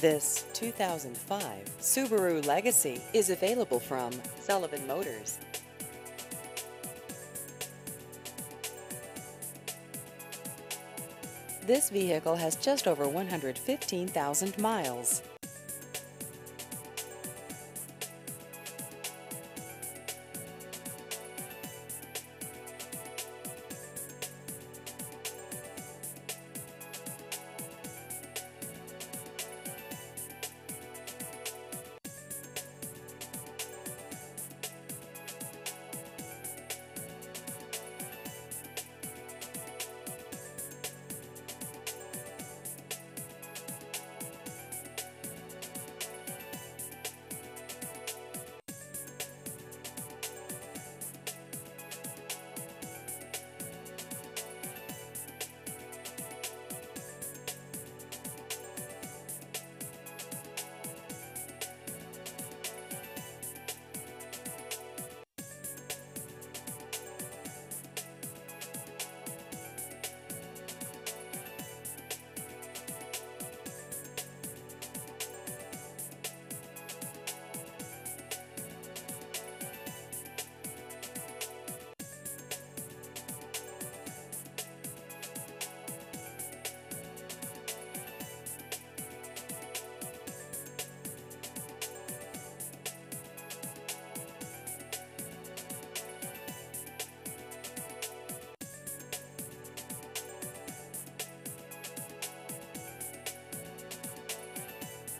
This 2005 Subaru Legacy is available from Sullivan Motors. This vehicle has just over 115,000 miles.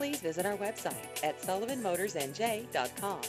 Please visit our website at sullivanmotorsnj.com.